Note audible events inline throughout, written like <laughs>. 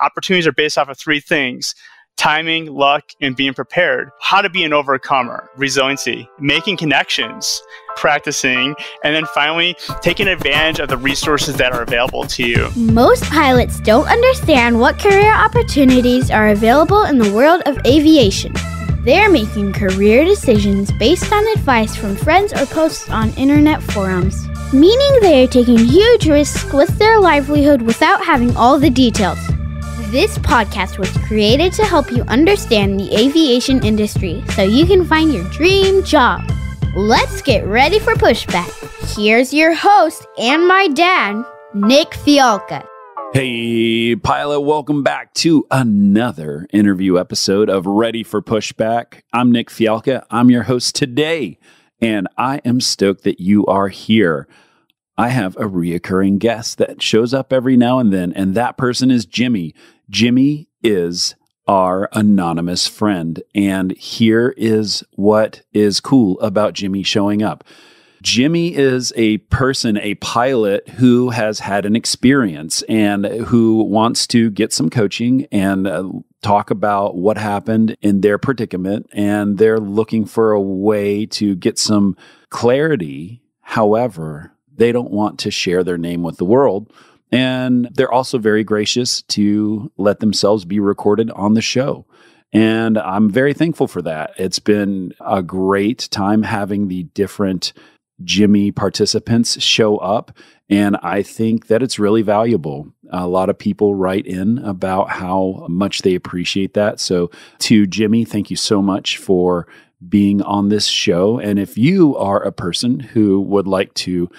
opportunities are based off of three things timing, luck, and being prepared. How to be an overcomer, resiliency, making connections, practicing, and then finally taking advantage of the resources that are available to you. Most pilots don't understand what career opportunities are available in the world of aviation. They're making career decisions based on advice from friends or posts on internet forums, meaning they are taking huge risks with their livelihood without having all the details. This podcast was created to help you understand the aviation industry so you can find your dream job. Let's get ready for pushback. Here's your host and my dad, Nik Fialka. Hey, pilot, welcome back to another interview episode of Ready for Pushback. I'm Nik Fialka. I'm your host today, and I am stoked that you are here. I have a reoccurring guest that shows up every now and then, and that person is Jimmy. Jimmy is our anonymous friend. And here is what is cool about Jimmy showing up. Jimmy is a person, a pilot who has had an experience and who wants to get some coaching and uh, talk about what happened in their predicament. And they're looking for a way to get some clarity. However, they don't want to share their name with the world and they're also very gracious to let themselves be recorded on the show. And I'm very thankful for that. It's been a great time having the different Jimmy participants show up. And I think that it's really valuable. A lot of people write in about how much they appreciate that. So, to Jimmy, thank you so much for being on this show. And if you are a person who would like to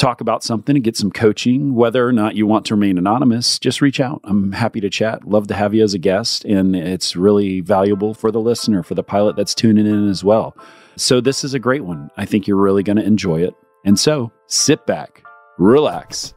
talk about something and get some coaching, whether or not you want to remain anonymous, just reach out. I'm happy to chat. Love to have you as a guest. And it's really valuable for the listener, for the pilot that's tuning in as well. So, this is a great one. I think you're really going to enjoy it. And so, sit back, relax.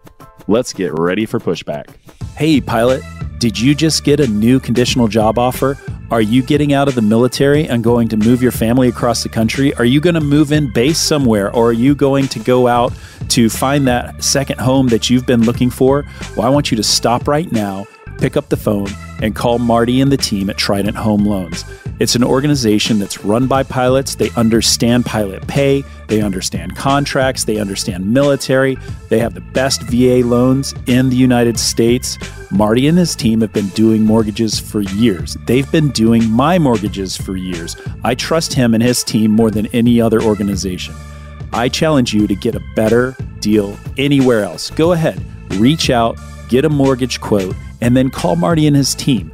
Let's get ready for pushback. Hey, pilot, did you just get a new conditional job offer? Are you getting out of the military and going to move your family across the country? Are you going to move in base somewhere or are you going to go out to find that second home that you've been looking for? Well, I want you to stop right now, pick up the phone, and call Marty and the team at Trident Home Loans. It's an organization that's run by pilots. They understand pilot pay, they understand contracts, they understand military, they have the best VA loans in the United States. Marty and his team have been doing mortgages for years. They've been doing my mortgages for years. I trust him and his team more than any other organization. I challenge you to get a better deal anywhere else. Go ahead, reach out, get a mortgage quote, and then call Marty and his team.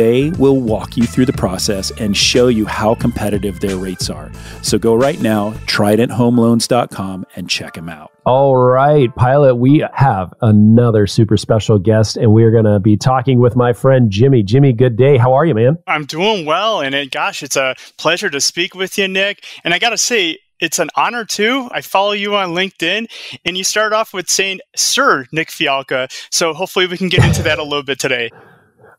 They will walk you through the process and show you how competitive their rates are. So go right now, tridenthomeloans.com, and check them out. All right, pilot, we have another super special guest, and we're going to be talking with my friend Jimmy. Jimmy, good day. How are you, man? I'm doing well. And it, gosh, it's a pleasure to speak with you, Nik. And I got to say, it's an honor too. I follow you on LinkedIn, and you start off with saying "Sir Nik Fialka." So hopefully we can get into that a little bit today.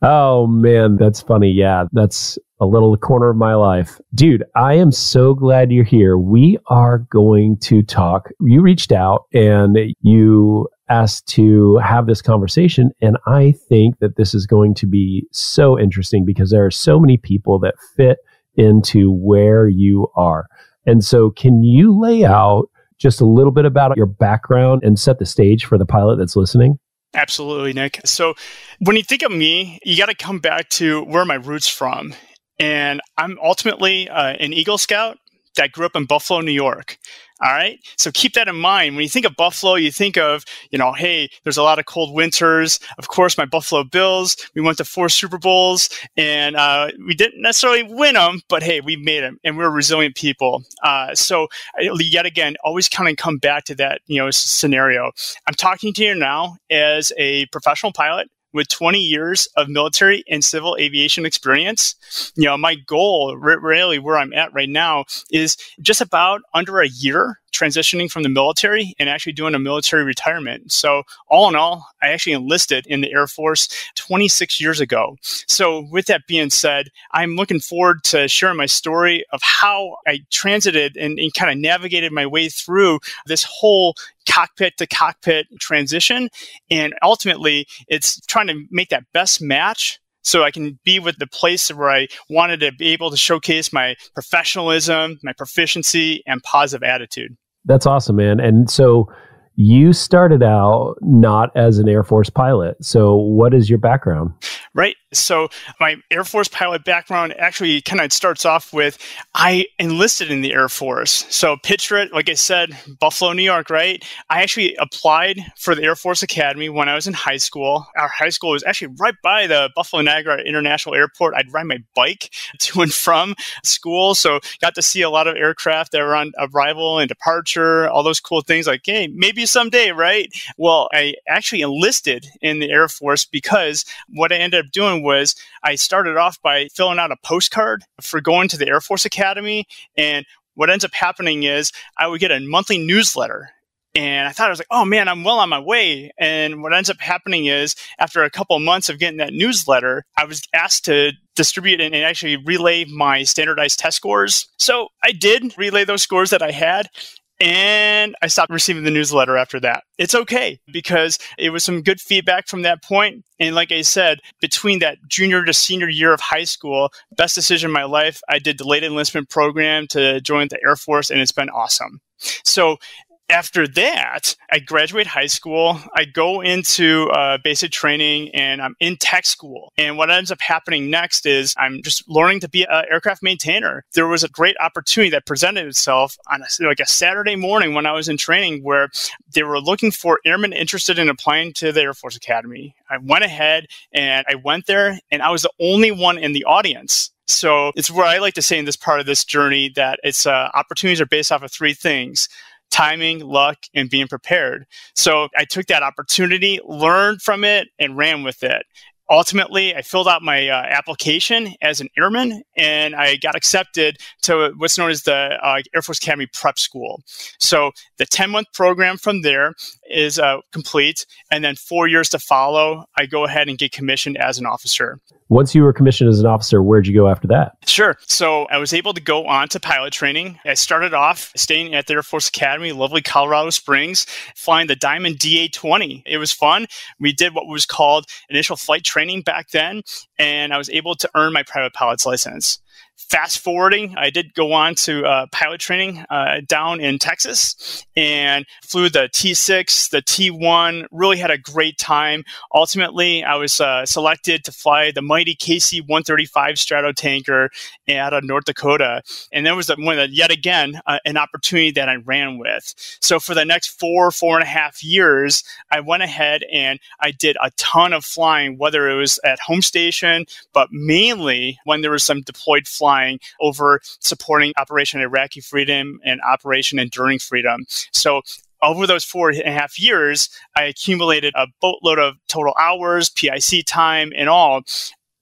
Oh man, that's funny. Yeah, that's a little corner of my life. Dude, I am so glad you're here. We are going to talk. You reached out and you asked to have this conversation. And I think that this is going to be so interesting because there are so many people that fit into where you are. And so, can you lay out just a little bit about your background and set the stage for the pilot that's listening? Absolutely, Nik. So, when you think of me, you got to come back to where my roots from. And I'm ultimately uh, an Eagle Scout that grew up in Buffalo, New York. All right. So keep that in mind. When you think of Buffalo, you think of, you know, hey, there's a lot of cold winters. Of course, my Buffalo Bills, we went to four Super Bowls and uh, we didn't necessarily win them, but hey, we made them and we're resilient people. Uh, so yet again, always kind of come back to that, you know, scenario. I'm talking to you now as a professional pilot with 20 years of military and civil aviation experience. You know, my goal, really where I'm at right now, is just about under a year transitioning from the military and actually doing a military retirement. So, all in all, I actually enlisted in the Air Force 26 years ago. So, with that being said, I'm looking forward to sharing my story of how I transited and, and kind of navigated my way through this whole cockpit to cockpit transition. And ultimately, it's trying to make that best match so I can be with the place where I wanted to be able to showcase my professionalism, my proficiency, and positive attitude. That's awesome, man. And so you started out not as an Air Force pilot. So, what is your background? Right. So, my Air Force pilot background actually kind of starts off with I enlisted in the Air Force. So, picture it, like I said, Buffalo, New York, right? I actually applied for the Air Force Academy when I was in high school. Our high school was actually right by the Buffalo Niagara International Airport. I'd ride my bike <laughs> to and from school. So, got to see a lot of aircraft that were on arrival and departure, all those cool things like, hey, maybe someday, right? Well, I actually enlisted in the Air Force because what I ended up doing was I started off by filling out a postcard for going to the Air Force Academy. And what ends up happening is I would get a monthly newsletter and I thought I was like, oh man, I'm well on my way. And what ends up happening is after a couple of months of getting that newsletter, I was asked to distribute and actually relay my standardized test scores. So I did relay those scores that I had and I stopped receiving the newsletter after that. It's okay because it was some good feedback from that point. And like I said, between that junior to senior year of high school, best decision in my life, I did delayed enlistment program to join the Air Force, and it's been awesome. So after that, I graduate high school. I go into uh, basic training and I'm in tech school. And what ends up happening next is I'm just learning to be an aircraft maintainer. There was a great opportunity that presented itself on a, like a Saturday morning when I was in training where they were looking for airmen interested in applying to the Air Force Academy. I went ahead and I went there and I was the only one in the audience. So it's where I like to say in this part of this journey that it's uh, opportunities are based off of three things timing, luck, and being prepared. So I took that opportunity, learned from it, and ran with it ultimately, I filled out my uh, application as an airman and I got accepted to what's known as the uh, Air Force Academy Prep School. So the 10 month program from there is uh, complete. And then four years to follow, I go ahead and get commissioned as an officer. Once you were commissioned as an officer, where'd you go after that? Sure. So I was able to go on to pilot training. I started off staying at the Air Force Academy, lovely Colorado Springs, flying the Diamond DA 20. It was fun. We did what was called initial flight training back then, and I was able to earn my private pilot's license fast forwarding, I did go on to uh, pilot training uh, down in Texas and flew the T6, the T1, really had a great time. Ultimately, I was uh, selected to fly the mighty KC 135 Stratotanker out of North Dakota. And that was one of the, yet again, uh, an opportunity that I ran with. So for the next four, four and a half years, I went ahead and I did a ton of flying, whether it was at home station, but mainly when there was some deployed flying flying over supporting Operation Iraqi Freedom and Operation Enduring Freedom. So over those four and a half years, I accumulated a boatload of total hours, PIC time, and all.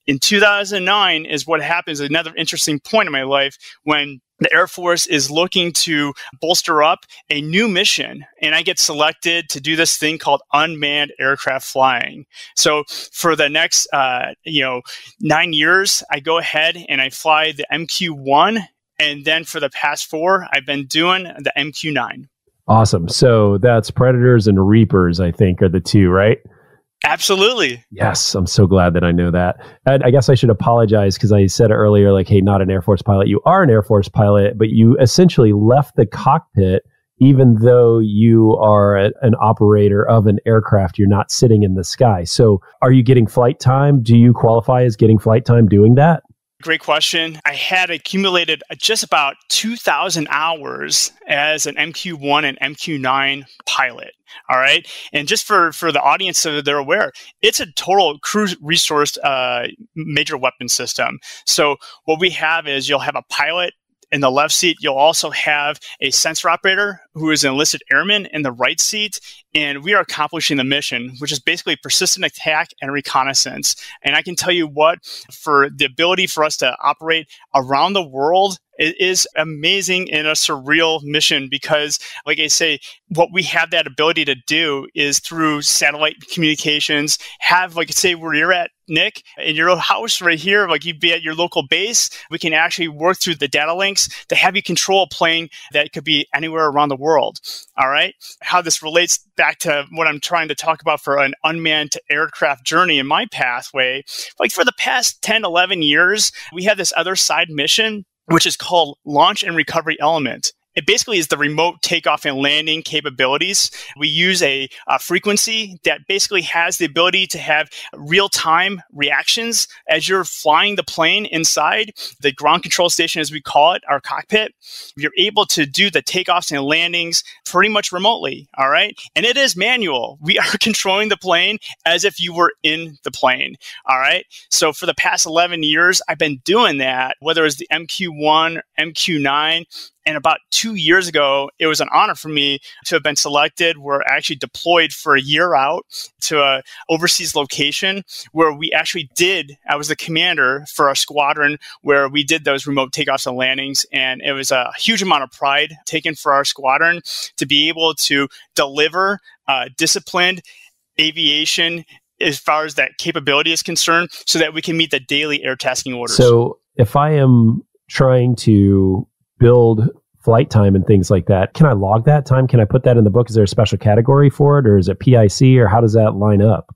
In 2009 is what happens, another interesting point in my life when the Air Force is looking to bolster up a new mission, and I get selected to do this thing called unmanned aircraft flying. So for the next, uh, you know, nine years, I go ahead and I fly the MQ-1, and then for the past four, I've been doing the MQ-9. Awesome. So that's Predators and Reapers, I think, are the two, right? Absolutely. Yes, I'm so glad that I know that. And I guess I should apologize because I said earlier, like, hey, not an Air Force pilot. You are an Air Force pilot, but you essentially left the cockpit, even though you are a, an operator of an aircraft. You're not sitting in the sky. So, are you getting flight time? Do you qualify as getting flight time doing that? Great question. I had accumulated just about 2,000 hours as an MQ1 and MQ9 pilot. All right. And just for, for the audience so that they're aware, it's a total crew resource uh, major weapon system. So what we have is you'll have a pilot in the left seat, you'll also have a sensor operator who is an enlisted airman in the right seat. And we are accomplishing the mission, which is basically persistent attack and reconnaissance. And I can tell you what, for the ability for us to operate around the world It is amazing and a surreal mission because, like I say, what we have that ability to do is through satellite communications, have, like, say, where you're at Nik, in your house right here, like you'd be at your local base, we can actually work through the data links to have you control a plane that could be anywhere around the world. All right. How this relates back to what I'm trying to talk about for an unmanned aircraft journey in my pathway. Like for the past 10, 11 years, we had this other side mission which is called Launch and Recovery Element. It basically is the remote takeoff and landing capabilities. We use a, a frequency that basically has the ability to have real time reactions as you're flying the plane inside the ground control station, as we call it, our cockpit. You're able to do the takeoffs and landings pretty much remotely. All right. And it is manual. We <laughs> are controlling the plane as if you were in the plane. All right. So for the past 11 years, I've been doing that, whether it's the MQ1, MQ9, and about two years ago, it was an honor for me to have been selected. We're actually deployed for a year out to a overseas location where we actually did. I was the commander for our squadron where we did those remote takeoffs and landings, and it was a huge amount of pride taken for our squadron to be able to deliver uh, disciplined aviation as far as that capability is concerned, so that we can meet the daily air tasking orders. So if I am trying to build flight time and things like that. Can I log that time? Can I put that in the book? Is there a special category for it or is it PIC or how does that line up?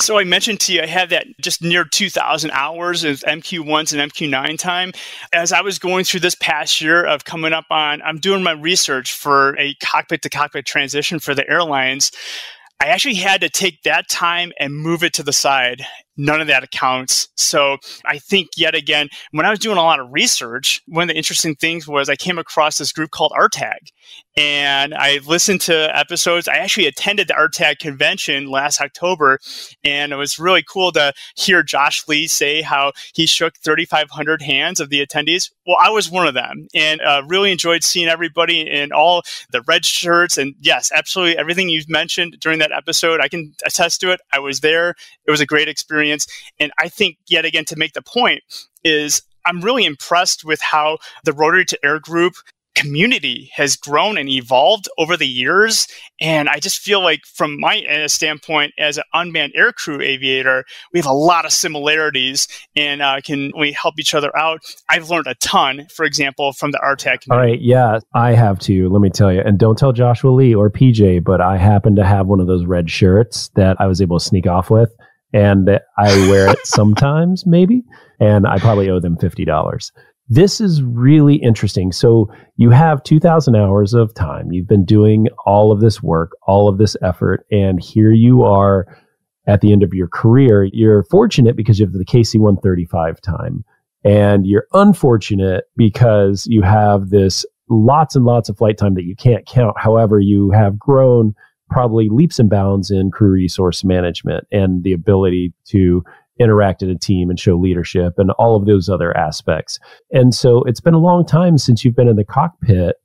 So I mentioned to you, I had that just near 2,000 hours of MQ1s and MQ9 time. As I was going through this past year of coming up on, I'm doing my research for a cockpit to cockpit transition for the airlines. I actually had to take that time and move it to the side none of that accounts. So I think yet again, when I was doing a lot of research, one of the interesting things was I came across this group called RTAG. And I listened to episodes. I actually attended the RTAG convention last October, and it was really cool to hear Josh Lee say how he shook 3,500 hands of the attendees. Well, I was one of them, and uh, really enjoyed seeing everybody in all the red shirts. And yes, absolutely everything you've mentioned during that episode, I can attest to it. I was there. It was a great experience experience. And I think, yet again, to make the point, is I'm really impressed with how the Rotary to Air Group community has grown and evolved over the years. And I just feel like, from my uh, standpoint as an unmanned aircrew aviator, we have a lot of similarities and uh, can we help each other out. I've learned a ton, for example, from the community. All right. Yeah, I have too. Let me tell you. And don't tell Joshua Lee or PJ, but I happen to have one of those red shirts that I was able to sneak off with and I wear it sometimes, <laughs> maybe, and I probably owe them $50. This is really interesting. So you have 2000 hours of time. You've been doing all of this work, all of this effort, and here you are at the end of your career. You're fortunate because you have the KC 135 time, and you're unfortunate because you have this lots and lots of flight time that you can't count. However, you have grown probably leaps and bounds in crew resource management and the ability to interact in a team and show leadership and all of those other aspects. And so it's been a long time since you've been in the cockpit.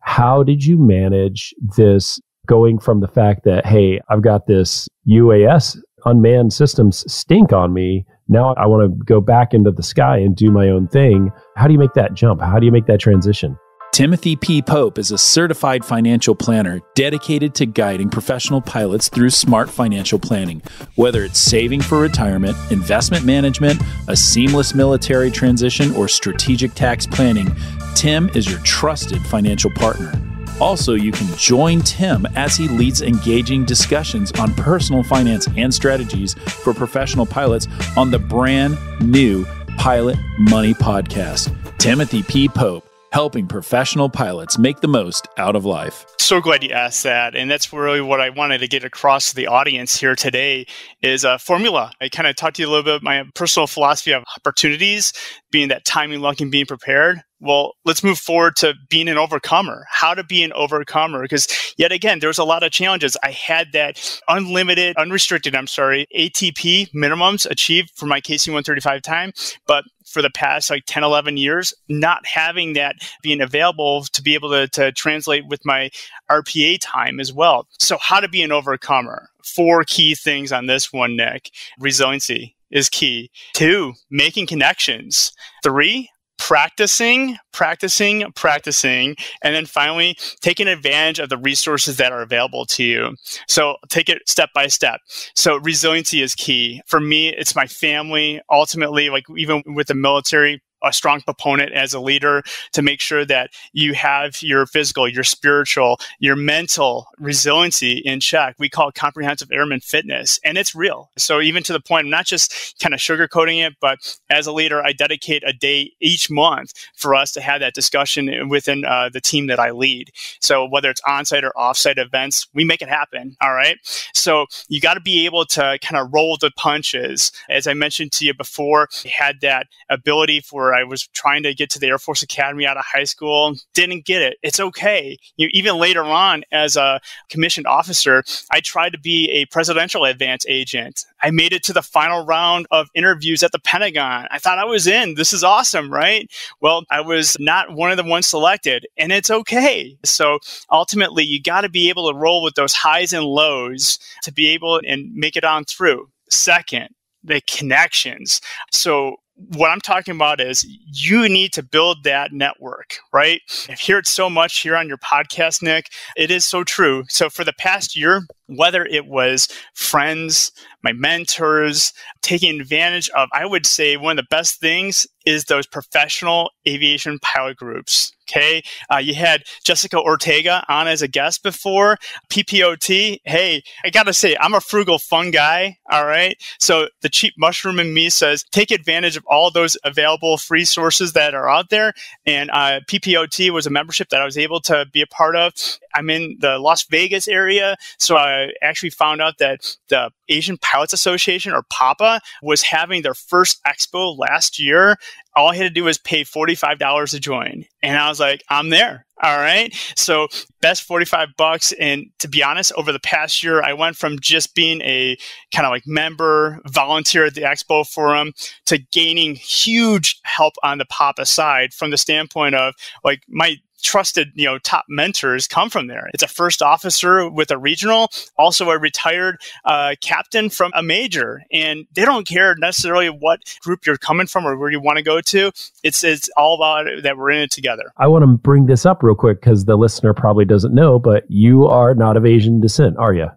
How did you manage this going from the fact that, hey, I've got this UAS unmanned systems stink on me. Now I want to go back into the sky and do my own thing. How do you make that jump? How do you make that transition? Timothy P. Pope is a certified financial planner dedicated to guiding professional pilots through smart financial planning. Whether it's saving for retirement, investment management, a seamless military transition, or strategic tax planning, Tim is your trusted financial partner. Also, you can join Tim as he leads engaging discussions on personal finance and strategies for professional pilots on the brand new Pilot Money Podcast. Timothy P. Pope helping professional pilots make the most out of life. So glad you asked that. And that's really what I wanted to get across to the audience here today is a formula. I kind of talked to you a little bit about my personal philosophy of opportunities, being that timing, luck, and being prepared. Well, let's move forward to being an overcomer, how to be an overcomer. Because yet again, there's a lot of challenges. I had that unlimited, unrestricted, I'm sorry, ATP minimums achieved for my KC 135 time. But for the past like 10, 11 years, not having that being available to be able to, to translate with my RPA time as well. So, how to be an overcomer? Four key things on this one, Nik. Resiliency is key. Two, making connections. Three, practicing, practicing, practicing, and then finally taking advantage of the resources that are available to you. So take it step by step. So resiliency is key. For me, it's my family. Ultimately, like even with the military, a strong proponent as a leader to make sure that you have your physical, your spiritual, your mental resiliency in check. We call it comprehensive airman fitness, and it's real. So even to the point, I'm not just kind of sugarcoating it, but as a leader, I dedicate a day each month for us to have that discussion within uh, the team that I lead. So whether it's on-site or off-site events, we make it happen. All right. So you got to be able to kind of roll the punches. As I mentioned to you before, had that ability for I was trying to get to the Air Force Academy out of high school, didn't get it. It's okay. You, even later on, as a commissioned officer, I tried to be a presidential advance agent. I made it to the final round of interviews at the Pentagon. I thought I was in. This is awesome, right? Well, I was not one of the ones selected, and it's okay. So ultimately, you got to be able to roll with those highs and lows to be able and make it on through. Second, the connections. So what I'm talking about is you need to build that network, right? I hear it so much here on your podcast, Nik. It is so true. So for the past year, whether it was friends, my mentors, taking advantage of, I would say one of the best things is those professional aviation pilot groups. Okay. Uh, you had Jessica Ortega on as a guest before. PPOT. Hey, I got to say, I'm a frugal, fun guy. All right. So the cheap mushroom in me says take advantage of all those available free sources that are out there. And uh, PPOT was a membership that I was able to be a part of. I'm in the Las Vegas area. So I actually found out that the Asian Pilots Association or PAPA was having their first expo last year all I had to do was pay $45 to join. And I was like, I'm there. All right. So best 45 bucks. And to be honest, over the past year, I went from just being a kind of like member volunteer at the Expo Forum to gaining huge help on the PAPA side from the standpoint of like my trusted, you know, top mentors come from there. It's a first officer with a regional, also a retired uh, captain from a major, and they don't care necessarily what group you're coming from or where you want to go to. It's it's all about that we're in it together. I want to bring this up real quick because the listener probably doesn't know, but you are not of Asian descent, are you?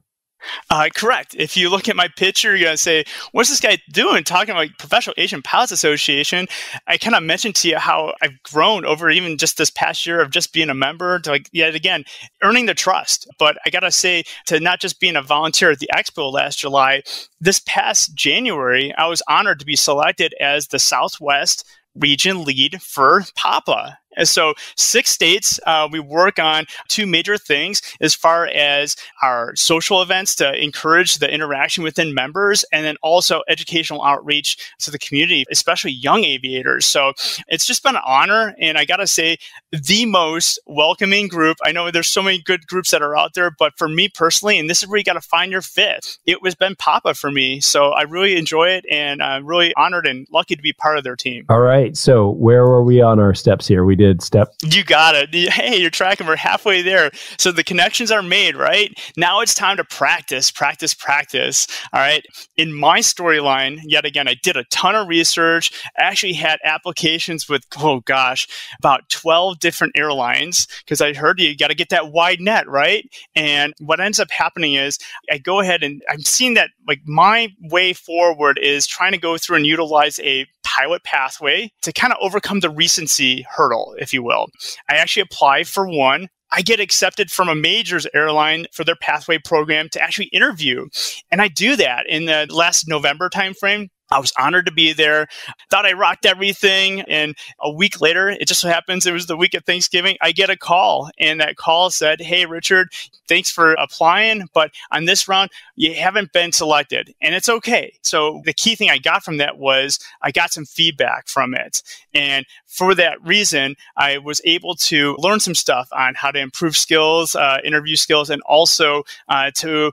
Uh, correct. If you look at my picture, you're going to say, what's this guy doing talking about Professional Asian Pilots Association? I kind of mentioned to you how I've grown over even just this past year of just being a member to like, yet again, earning the trust. But I got to say, to not just being a volunteer at the expo last July, this past January, I was honored to be selected as the Southwest region lead for PAPA. And so, six states, uh, we work on two major things as far as our social events to encourage the interaction within members, and then also educational outreach to the community, especially young aviators. So, it's just been an honor. And I got to say, the most welcoming group. I know there's so many good groups that are out there, but for me personally, and this is where you got to find your fit, it was Ben PAPA for me. So, I really enjoy it, and I'm really honored and lucky to be part of their team. All right. So, where were we on our steps here? We did step. You got it. Hey, you're tracking. We're halfway there. So the connections are made, right? Now it's time to practice, practice, practice. All right. In my storyline, yet again, I did a ton of research. I actually had applications with, oh gosh, about 12 different airlines because I heard you got to get that wide net, right? And what ends up happening is I go ahead and I'm seeing that like my way forward is trying to go through and utilize a pilot pathway to kind of overcome the recency hurdle, if you will. I actually apply for one. I get accepted from a majors airline for their pathway program to actually interview. And I do that in the last November timeframe. I was honored to be there. Thought I rocked everything. And a week later, it just so happens it was the week of Thanksgiving. I get a call, and that call said, Hey, Richard, thanks for applying, but on this round, you haven't been selected. And it's okay. So the key thing I got from that was I got some feedback from it. And for that reason, I was able to learn some stuff on how to improve skills, uh, interview skills, and also uh, to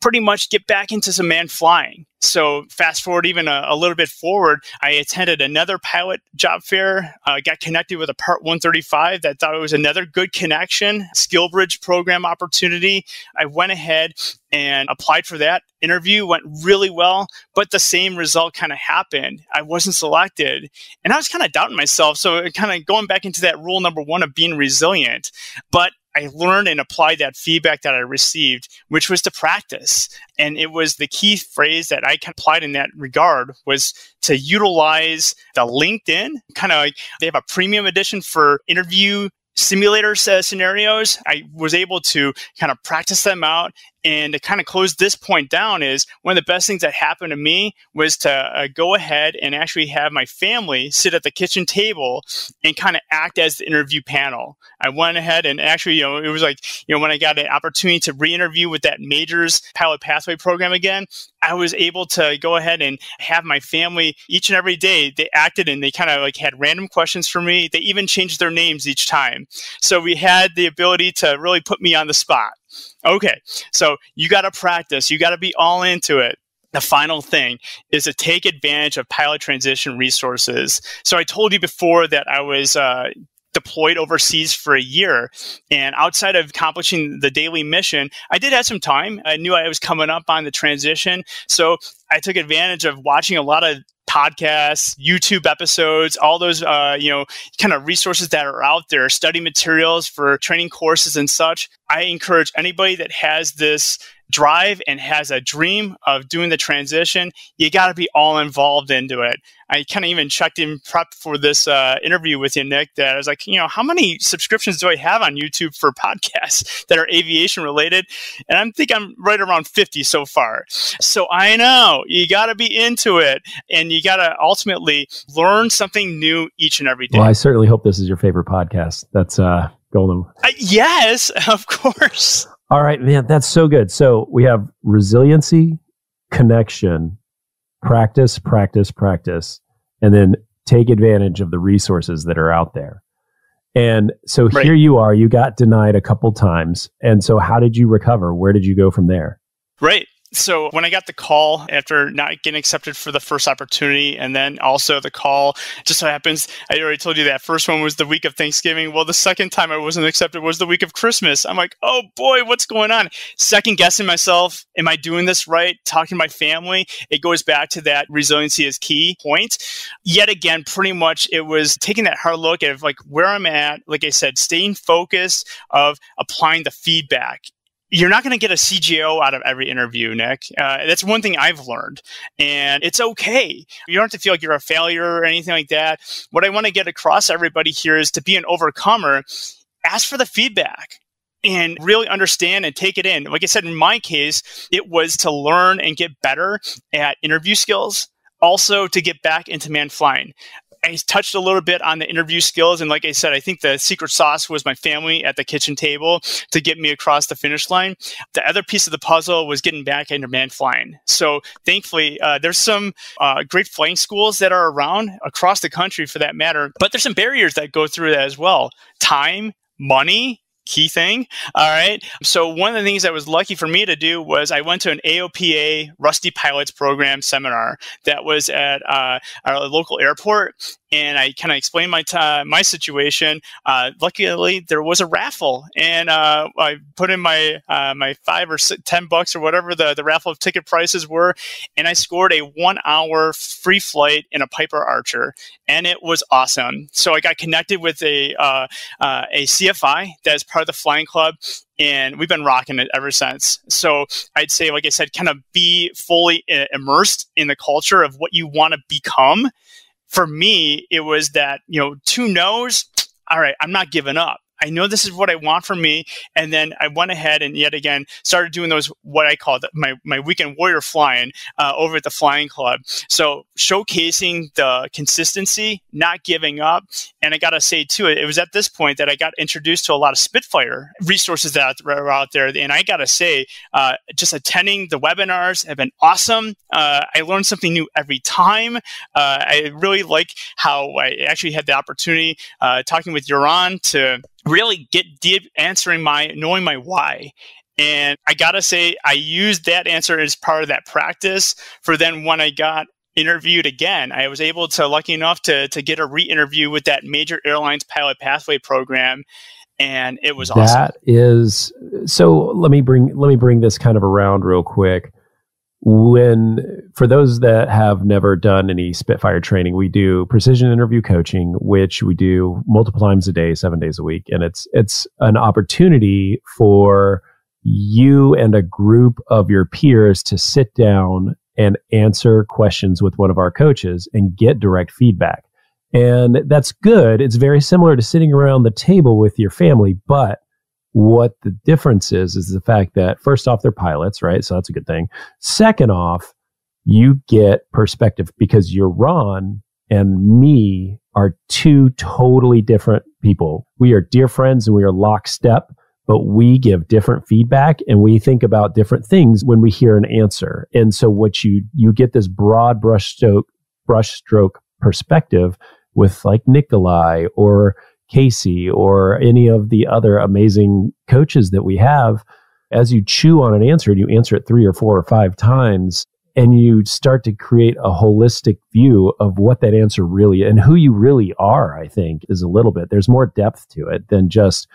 pretty much get back into some man flying. So fast forward even a, a, little bit forward, I attended another pilot job fair. Uh, got connected with a Part 135 that thought it was another good connection, SkillBridge program opportunity. I went ahead and applied for that. Interview went really well, but the same result kind of happened. I wasn't selected, and I was kind of doubting myself. So kind of going back into that rule number one of being resilient. But I learned and applied that feedback that I received, which was to practice. And it was the key phrase that I applied in that regard was to utilize the LinkedIn kind of like they have a premium edition for interview simulator uh, scenarios. I was able to kind of practice them out and to kind of close this point down is one of the best things that happened to me was to uh, go ahead and actually have my family sit at the kitchen table and kind of act as the interview panel. I went ahead and actually, you know, it was like, you know, when I got an opportunity to re-interview with that majors pilot pathway program again, I was able to go ahead and have my family each and every day. They acted and they kind of like had random questions for me. They even changed their names each time. So we had the ability to really put me on the spot. Okay, so you got to practice, you got to be all into it. The final thing is to take advantage of pilot transition resources. So I told you before that I was uh, deployed overseas for a year. And outside of accomplishing the daily mission, I did have some time. I knew I was coming up on the transition. So I took advantage of watching a lot of podcasts, YouTube episodes, all those uh, you know kind of resources that are out there, study materials for training courses and such. I encourage anybody that has this drive and has a dream of doing the transition, you got to be all involved into it. I kind of even checked in prep for this uh, interview with you, Nik, that I was like, you know, how many subscriptions do I have on YouTube for podcasts <laughs> that are aviation related? And I think I'm right around 50 so far. So I know you got to be into it and you got to ultimately learn something new each and every day. Well, I certainly hope this is your favorite podcast. That's uh, golden. Uh, yes, <laughs> of course. All right, man, that's so good. So we have resiliency, connection, practice, practice, practice, and then take advantage of the resources that are out there. And so right. here you are, you got denied a couple times. And so how did you recover? Where did you go from there? Right so when I got the call after not getting accepted for the first opportunity, and then also the call, just so happens, I already told you that first one was the week of Thanksgiving. Well, the second time I wasn't accepted was the week of Christmas. I'm like, oh boy, what's going on? Second guessing myself, am I doing this right? Talking to my family, it goes back to that resiliency is key point. Yet again, pretty much it was taking that hard look at like where I'm at. Like I said, staying focused of applying the feedback you're not going to get a CJO out of every interview, Nik. Uh, that's one thing I've learned. And it's okay. You don't have to feel like you're a failure or anything like that. What I want to get across everybody here is to be an overcomer, ask for the feedback and really understand and take it in. Like I said, in my case, it was to learn and get better at interview skills, also to get back into man flying. I touched a little bit on the interview skills. And like I said, I think the secret sauce was my family at the kitchen table to get me across the finish line. The other piece of the puzzle was getting back into man flying. So thankfully, uh, there's some uh, great flying schools that are around across the country for that matter, but there's some barriers that go through that as well. Time, money, key thing. All right. So one of the things that was lucky for me to do was I went to an AOPA Rusty Pilots Program seminar that was at uh, our local airport, and I kind of explained my t- my situation. Uh, luckily, there was a raffle, and uh, I put in my uh, my five or six, ten bucks or whatever the, the raffle ticket prices were, and I scored a one hour free flight in a Piper Archer, and it was awesome. So I got connected with a uh, uh, a CFI that is part of the flying club, and we've been rocking it ever since. So I'd say, like I said, kind of be fully uh, immersed in the culture of what you want to become for me, it was that, you know, two no's, all right, I'm not giving up. I know this is what I want for me. And then I went ahead and yet again started doing those what I call the, my my weekend warrior flying uh, over at the flying club. So showcasing the consistency, not giving up, and I gotta say too, it was at this point that I got introduced to a lot of Spitfire resources that are out there, and I gotta say, uh, just attending the webinars have been awesome. Uh, I learned something new every time. Uh, I really like how I actually had the opportunity uh, talking with Yaron to really get deep answering my knowing my why And I got to say, I used that answer as part of that practice for then when I got interviewed again. I was able to, lucky enough, to, to get a re interview with that major airlines pilot pathway program. And it was awesome. That is so. Let me bring let me bring this kind of around real quick when for those that have never done any spitfire training we do precision interview coaching which we do multiple times a day seven days a week. And it's it's an opportunity for you and a group of your peers to sit down and answer questions with one of our coaches and get direct feedback. And that's good. It's very similar to sitting around the table with your family but what the difference is, is the fact that first off, they're pilots, right? So that's a good thing. Second off, you get perspective because Yaron and me are two totally different people. We are dear friends and we are lockstep, but we give different feedback and we think about different things when we hear an answer. And so what you, you get this broad brushstroke, brushstroke perspective with like Nikolai or Casey or any of the other amazing coaches that we have, as you chew on an answer and you answer it three or four or five times, and you start to create a holistic view of what that answer really and who you really are, I think is a little bit. There's more depth to it than just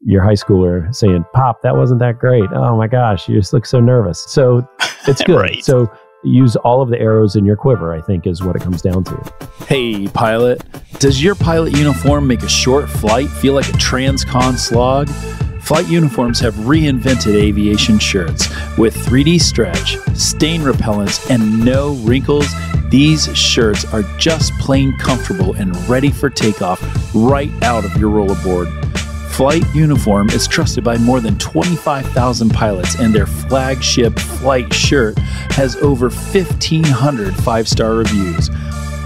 your high schooler saying, Pop, that wasn't that great. Oh my gosh, you just look so nervous. So it's <laughs> good. right. So use all of the arrows in your quiver, I think is what it comes down to. Hey, pilot, does your pilot uniform make a short flight feel like a transcon slog? Flight uniforms have reinvented aviation shirts with 3D stretch, stain repellents, and no wrinkles. These shirts are just plain comfortable and ready for takeoff right out of your rollerboard. Flight Uniform is trusted by more than 25,000 pilots, and their flagship flight shirt has over 1,500 five star reviews.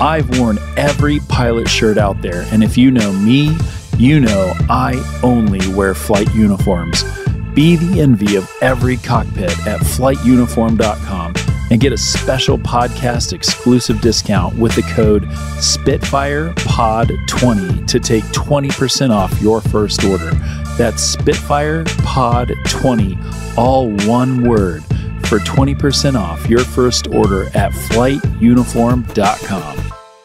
I've worn every pilot shirt out there, and if you know me, you know I only wear flight uniforms. Be the envy of every cockpit at flightuniform.com and get a special podcast exclusive discount with the code SpitfirePod20 to take 20% off your first order. That's SpitfirePod20, all one word, for 20% off your first order at flightuniform.com.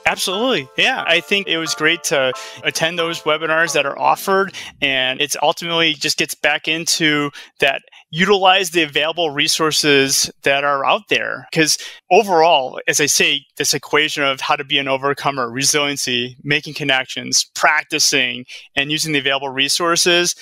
Absolutely. Yeah. I think it was great to attend those webinars that are offered. And it's ultimately just gets back into that utilize the available resources that are out there. Because overall, as I say, this equation of how to be an overcomer, resiliency, making connections, practicing, and using the available resources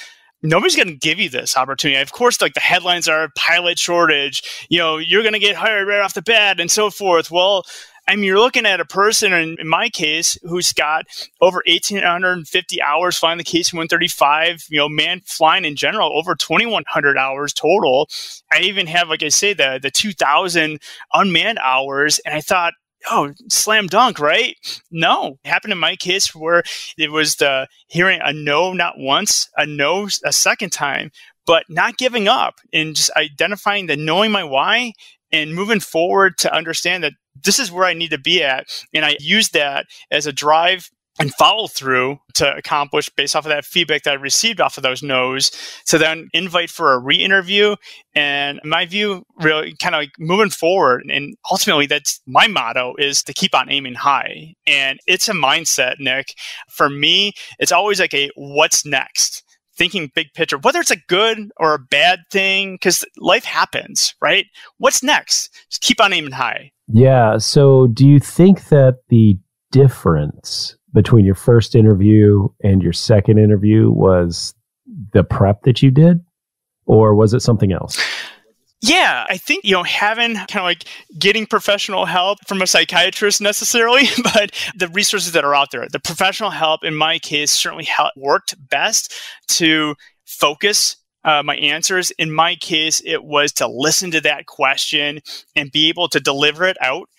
nobody's going to give you this opportunity. Of course, like the headlines are pilot shortage, you know, you're going to get hired right off the bat and so forth. Well, I mean, you're looking at a person, in, in my case, who's got over 1,850 hours flying the KC-135. You know, man flying in general over 2,100 hours total. I even have, like I say, the the 2,000 unmanned hours, and I thought, oh, slam dunk, right? No, it happened in my case where it was the hearing a no not once, a no a second time, but not giving up and just identifying the knowing my why and moving forward to understand that this is where I need to be at. And I use that as a drive and follow through to accomplish based off of that feedback that I received off of those no's to then invite for a re-interview. And my view really kind of like moving forward and ultimately that's my motto is to keep on aiming high. And it's a mindset, Nik. For me, it's always like a what's next? thinking big picture, whether it's a good or a bad thing, because life happens, right? What's next? Just keep on aiming high. Yeah. So, do you think that the difference between your first interview and your second interview was the prep that you did, or was it something else? Yeah, I think, you know, having kind of like getting professional help from a psychiatrist necessarily, <laughs> but the resources that are out there, the professional help in my case certainly helped, worked best to focus uh, my answers. In my case, it was to listen to that question and be able to deliver it out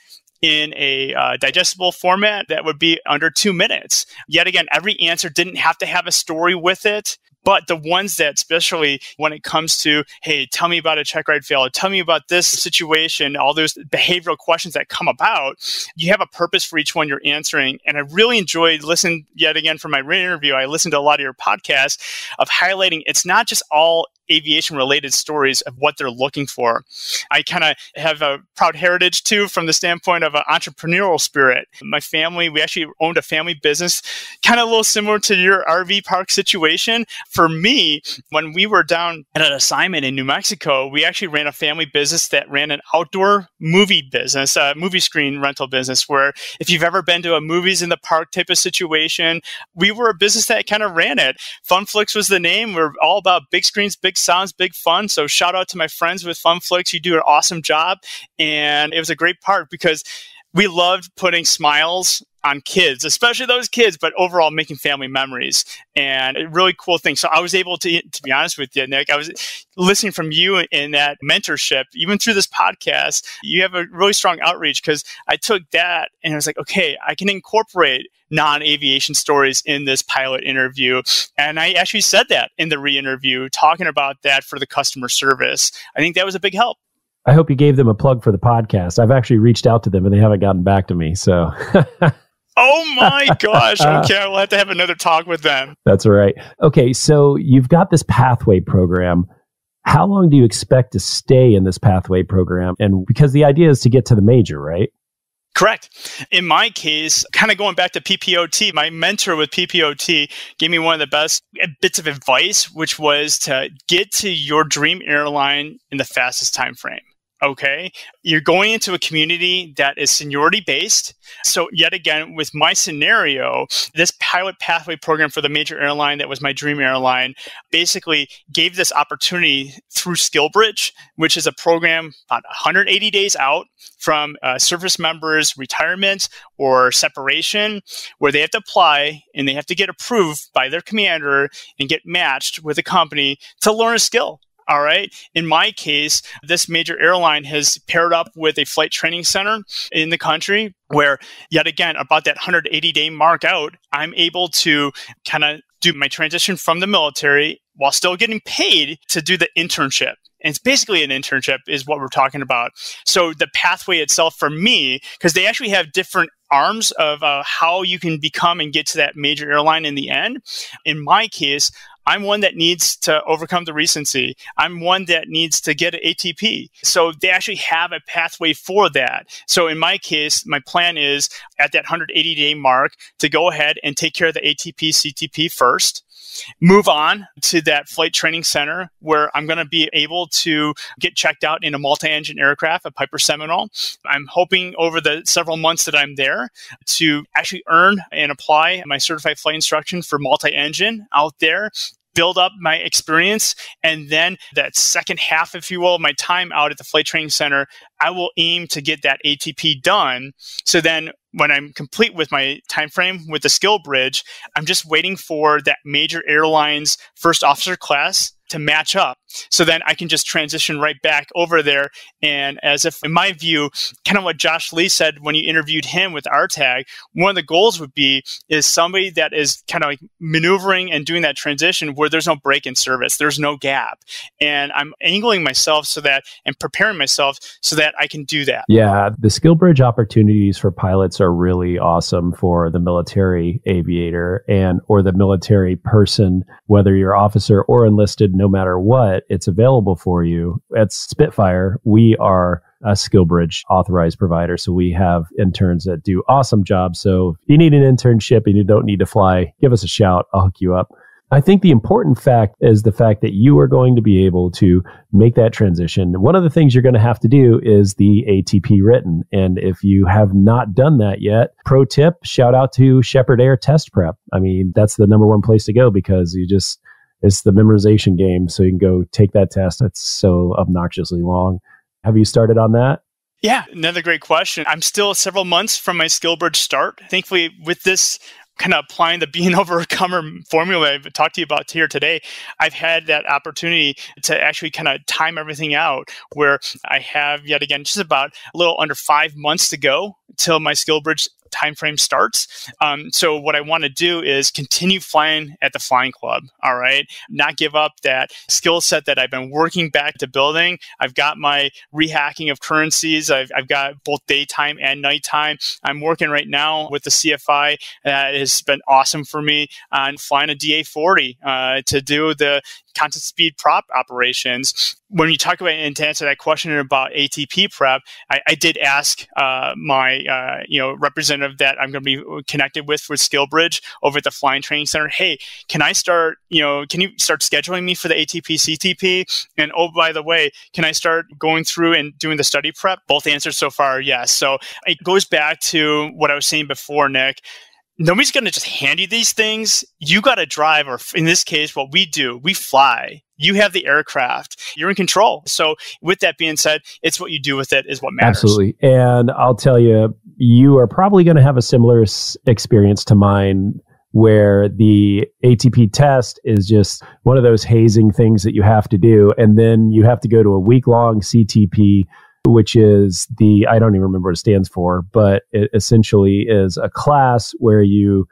in a uh, digestible format that would be under two minutes. Yet again, every answer didn't have to have a story with it. But the ones that, especially when it comes to, hey, tell me about a check ride failure, tell me about this situation, all those behavioral questions that come about, you have a purpose for each one you're answering. And I really enjoyed listening yet again from my interview. I listened to a lot of your podcasts of highlighting it's not just all aviation related stories of what they're looking for. I kind of have a proud heritage too from the standpoint of an entrepreneurial spirit. My family, we actually owned a family business, kind of a little similar to your RV park situation. For me, when we were down at an assignment in New Mexico, we actually ran a family business that ran an outdoor movie business, a movie screen rental business, where if you've ever been to a movies in the park type of situation, we were a business that kind of ran it. Funflix was the name. We're all about big screens, big sounds, big fun. So shout out to my friends with Funflix. You do an awesome job. And it was a great part because we loved putting smiles on kids, especially those kids, but overall making family memories and a really cool thing. So I was able to, to be honest with you, Nik, I was listening from you in that mentorship, even through this podcast, you have a really strong outreach because I took that and I was like, okay, I can incorporate non aviation stories in this pilot interview. And I actually said that in the re interview, talking about that for the customer service. I think that was a big help. I hope you gave them a plug for the podcast. I've actually reached out to them and they haven't gotten back to me. So. <laughs> oh my <laughs> gosh. Okay. We'll have to have another talk with them. That's right. Okay. So you've got this pathway program. How long do you expect to stay in this pathway program? And because the idea is to get to the major, right? Correct. In my case, kind of going back to PPOT, my mentor with PPOT gave me one of the best eh, bits of advice, which was to get to your dream airline in the fastest time frame. Okay. You're going into a community that is seniority based. So, yet again, with my scenario, this pilot pathway program for the major airline that was my dream airline basically gave this opportunity through SkillBridge, which is a program about 180 days out from uh, service members' retirement or separation, where they have to apply and they have to get approved by their commander and get matched with a company to learn a skill. All right. In my case, this major airline has paired up with a flight training center in the country where, yet again, about that 180 day mark out, I'm able to kind of do my transition from the military while still getting paid to do the internship. And it's basically an internship, is what we're talking about. So the pathway itself for me, because they actually have different arms of uh, how you can become and get to that major airline in the end. In my case, I'm one that needs to overcome the recency. I'm one that needs to get an ATP. So they actually have a pathway for that. So in my case, my plan is at that 180 day mark to go ahead and take care of the ATP CTP first move on to that flight training center where I'm going to be able to get checked out in a multi engine aircraft, a Piper Seminole. I'm hoping over the several months that I'm there to actually earn and apply my certified flight instruction for multi engine out there build up my experience. And then that second half, if you will, my time out at the flight training center, I will aim to get that ATP done. So then when I'm complete with my time frame with the SkillBridge, I'm just waiting for that major airline's first officer class to match up. So then I can just transition right back over there. And as if, in my view, kind of what Josh Lee said when you interviewed him with RTAG, one of the goals would be is somebody that is kind of like maneuvering and doing that transition where there's no break in service, there's no gap. And I'm angling myself so that and preparing myself so that I can do that. Yeah, the SkillBridge opportunities for pilots are really awesome for the military aviator and or the military person, whether you're officer or enlisted, no matter what, it's available for you. At Spitfire, we are a SkillBridge authorized provider. So we have interns that do awesome jobs. So if you need an internship and you don't need to fly, give us a shout. I'll hook you up. I think the important fact is the fact that you are going to be able to make that transition. One of the things you're going to have to do is the ATP written. And if you have not done that yet, pro tip, shout out to Sheppard Air Test Prep. I mean, that's the number one place to go because you just, it's the memorization game. So you can go take that test. It's so obnoxiously long. Have you started on that? Yeah, another great question. I'm still several months from my SkillBridge start. Thankfully, with this kind of applying the being <laughs> overcomer formula I've talked to you about here today, I've had that opportunity to actually kind of time everything out where I have yet again just about a little under five months to go till my SkillBridge timeframe starts. Um, so what I want to do is continue flying at the flying club. All right, not give up that skill set that I've been working back to building. I've got my rehacking of currencies. I've, I've got both daytime and nighttime. I'm working right now with the CFI. That has been awesome for me on flying a DA40 uh, to do the constant speed prop operations. When you talk about and to answer that question about ATP prep, I, I did ask uh, my uh, you know representative that I'm going to be connected with with SkillBridge over at the Flying Training Center. Hey, can I start? You know, can you start scheduling me for the ATP CTP? And oh, by the way, can I start going through and doing the study prep? Both answers so far are yes. So it goes back to what I was saying before, Nik nobody's going to just hand you these things. You got to drive, or in this case, what we do, we fly. You have the aircraft. You're in control. So, with that being said, it's what you do with it is what matters. Absolutely. And I'll tell you, you are probably going to have a similar experience to mine where the ATP test is just one of those hazing things that you have to do. And then you have to go to a week long CTP which is the I don't even remember what it stands for, but it essentially is a class where you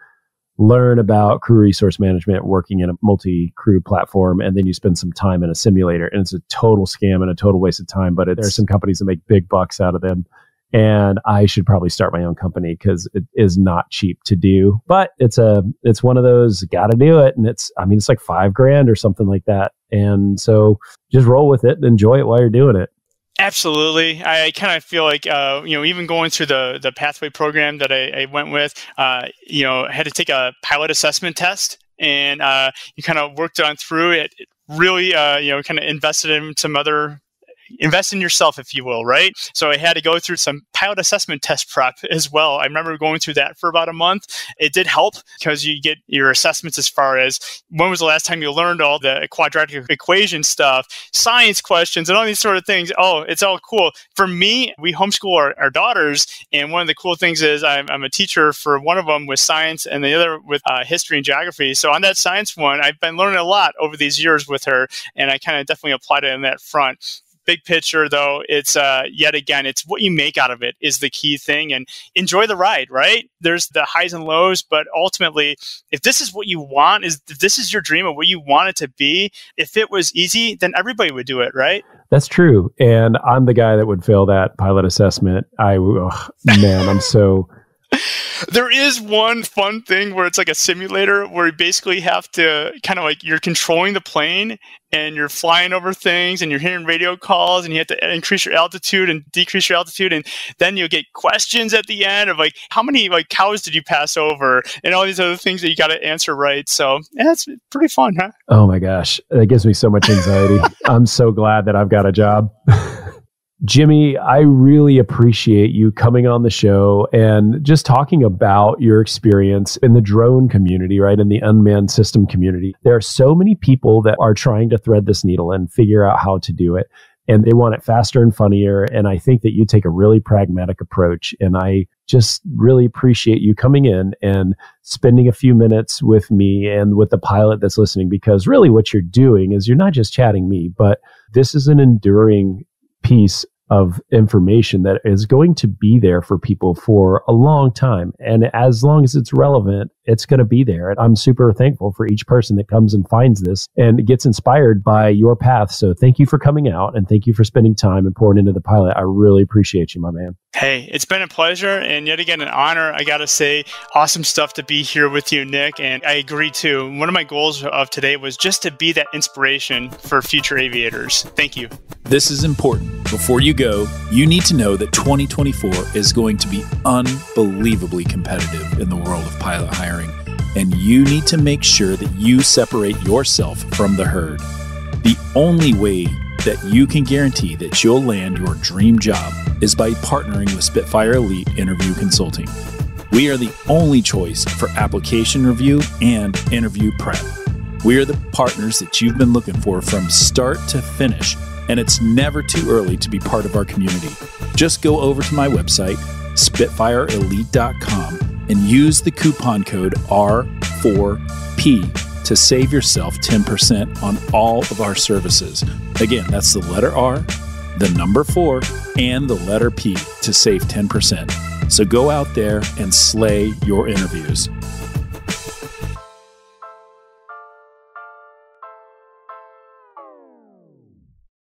learn about crew resource management working in a multi-crew platform and then you spend some time in a simulator and it's a total scam and a total waste of time but there are some companies that make big bucks out of them and I should probably start my own company because it is not cheap to do. But it's a it's one of those got to do it, and it's I mean it's like five grand or something like that, and so just roll with it and enjoy it while you're doing it. Absolutely, I kind of feel like uh, you know, even going through the the pathway program that I, I went with, uh, you know, I had to take a pilot assessment test, and uh, you kind of worked on through it. Really, uh, you know, kind of invested in some other invest in yourself, if you will, right? So I had to go through some pilot assessment test prep as well. I remember going through that for about a month. It did help because you get your assessments as far as when was the last time you learned all the quadratic equation stuff, science questions, and all these sort of things. Oh, it's all cool. For me, we homeschool our, our daughters, and one of the cool things is I'm, I'm, a teacher for one of them with science and the other with uh, history and geography. So on that science one, I've been learning a lot over these years with her, and I kind of definitely applied it in that front big picture though it's uh yet again it's what you make out of it is the key thing and enjoy the ride right? There's the highs and lows but ultimately if this is what you want is if this is your dream of what you want it to be if it was easy then everybody would do it right? That's true and i'm the guy that would fail that pilot assessment. I oh, man i'm so <laughs> there is one fun thing where it's like a simulator where you basically have to kind of like you're controlling the plane and you're flying over things and you're hearing radio calls and you have to uh, increase your altitude and decrease your altitude and then you'll get questions at the end of like how many like cows did you pass over and all these other things that you got to answer right. So yeah it's pretty fun huh? Oh my gosh. That gives me so much anxiety. <laughs> I'm so glad that i've got a job <laughs> Jimmy, I really appreciate you coming on the show and just talking about your experience in the drone community, right? In the unmanned system community. There are so many people that are trying to thread this needle and figure out how to do it. And they want it faster and funnier. And I think that you take a really pragmatic approach. And I just really appreciate you coming in and spending a few minutes with me and with the pilot that's listening, because really what you're doing is you're not just chatting me, but this is an enduring piece of information that is going to be there for people for a long time. And as long as it's relevant, it's going to be there. And I'm super thankful for each person that comes and finds this and gets inspired by your path. So thank you for coming out and thank you for spending time and pouring into the pilot. I really appreciate you, my man. Hey, it's been a pleasure and yet again an honor. I got to say, awesome stuff to be here with you, Nik. And I agree too. One of my goals of today was just to be that inspiration for future aviators. Thank you. This is important. Before you go, you need to know that 2024 is going to be unbelievably competitive in the world of pilot hiring, and you need to make sure that you separate yourself from the herd. The only way that you can guarantee that you'll land your dream job is by partnering with Spitfire Elite Interview Consulting. We are the only choice for application review and interview prep. We are the partners that you've been looking for from start to finish and it's never too early to be part of our community. Just go over to my website, SpitfireElite.com, and use the coupon code R4P to save yourself 10% on all of our services. Again, that's the letter R, the number 4, and the letter P to save 10%. So go out there and slay your interviews.